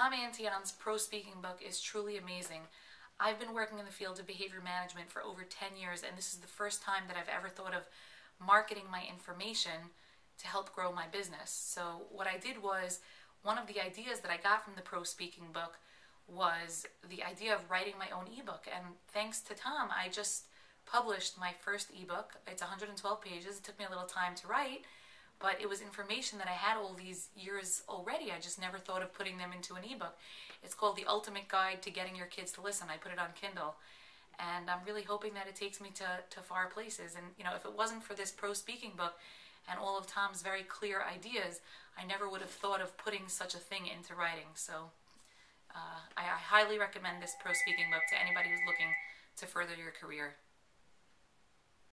Tom Antion's pro speaking book is truly amazing. I've been working in the field of behavior management for over 10 years, and this is the first time that I've ever thought of marketing my information to help grow my business. So, what I did was one of the ideas that I got from the pro speaking book was the idea of writing my own ebook. And thanks to Tom, I just published my first ebook. It's 112 pages. It took me a little time to write, but it was information that I had all these years already. I just never thought of putting them into an ebook. It's called The Ultimate Guide to Getting Your Kids to Listen. I put it on Kindle. And I'm really hoping that it takes me to, to far places. And, you know, if it wasn't for this pro speaking book and all of Tom's very clear ideas, I never would have thought of putting such a thing into writing. So uh, I, I highly recommend this pro speaking book to anybody who's looking to further your career.